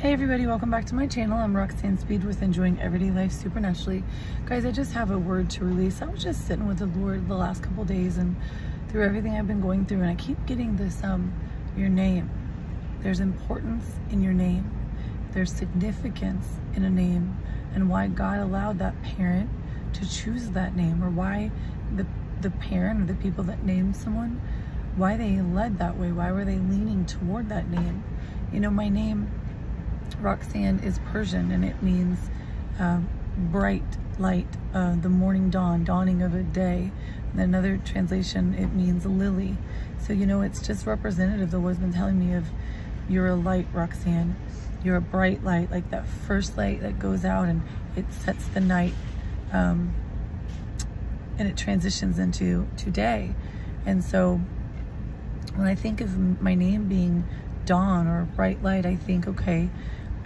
Hey everybody, welcome back to my channel. I'm Roxanne Speed with Enjoying Everyday Life Supernaturally. Guys, I just have a word to release. I was just sitting with the Lord the last couple days and through everything I've been going through and I keep getting this, um, your name. There's importance in your name. There's significance in a name and why God allowed that parent to choose that name or why the, the parent or the people that named someone, why they led that way. Why were they leaning toward that name? You know, my name Roxanne is Persian and it means uh, bright light, uh, the morning dawn, dawning of a day. In another translation, it means lily. So, you know, it's just representative. The Lord's been telling me of you're a light, Roxanne. You're a bright light, like that first light that goes out and it sets the night um, and it transitions into today. And so when I think of my name being dawn or bright light, I think, okay,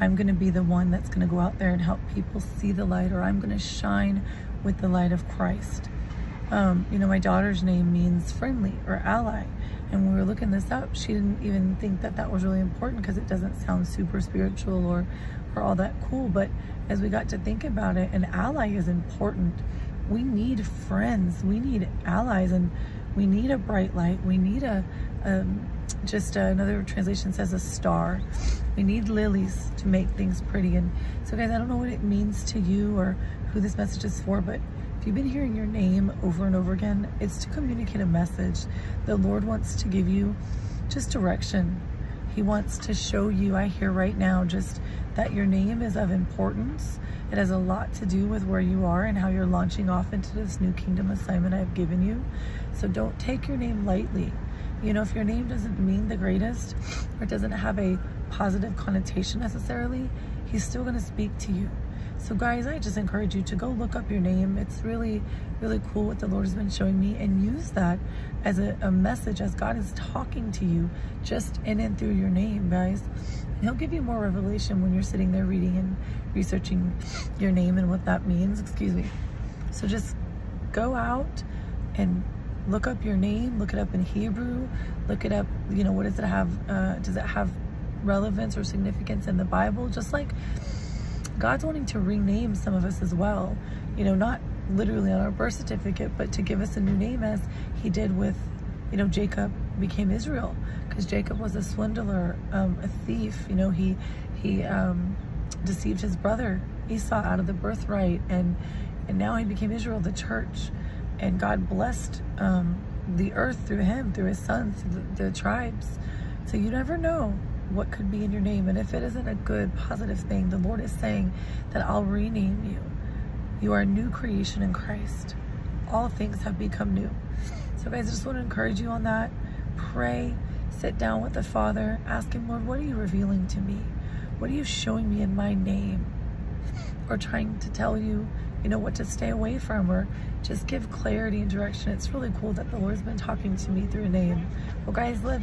I'm going to be the one that's going to go out there and help people see the light, or I'm going to shine with the light of Christ. Um, you know, my daughter's name means friendly or ally. And when we were looking this up, she didn't even think that that was really important because it doesn't sound super spiritual or, or all that cool. But as we got to think about it, an ally is important. We need friends. We need allies. And we need a bright light. We need a, um, just uh, another translation says a star. We need lilies to make things pretty. And so guys, I don't know what it means to you or who this message is for, but if you've been hearing your name over and over again, it's to communicate a message. The Lord wants to give you just direction. He wants to show you, I hear right now, just that your name is of importance. It has a lot to do with where you are and how you're launching off into this new kingdom assignment I've given you. So don't take your name lightly. You know, if your name doesn't mean the greatest or doesn't have a positive connotation necessarily, he's still going to speak to you. So guys, I just encourage you to go look up your name. It's really, really cool what the Lord has been showing me and use that as a, a message as God is talking to you just in and through your name, guys. And he'll give you more revelation when you're sitting there reading and researching your name and what that means, excuse me. So just go out and look up your name, look it up in Hebrew, look it up, you know, what does it have, uh, does it have relevance or significance in the Bible? Just like God's wanting to rename some of us as well, you know, not literally on our birth certificate, but to give us a new name as he did with, you know, Jacob became Israel because Jacob was a swindler, um, a thief, you know, he, he, um, deceived his brother Esau out of the birthright and, and now he became Israel, the church and God blessed um, the earth through him, through his sons, the, the tribes. So you never know what could be in your name. And if it isn't a good, positive thing, the Lord is saying that I'll rename you. You are a new creation in Christ. All things have become new. So guys, I just want to encourage you on that. Pray, sit down with the Father, ask him, Lord, what are you revealing to me? What are you showing me in my name? Or trying to tell you you know, what to stay away from or just give clarity and direction. It's really cool that the Lord's been talking to me through a name. Well, guys, love you.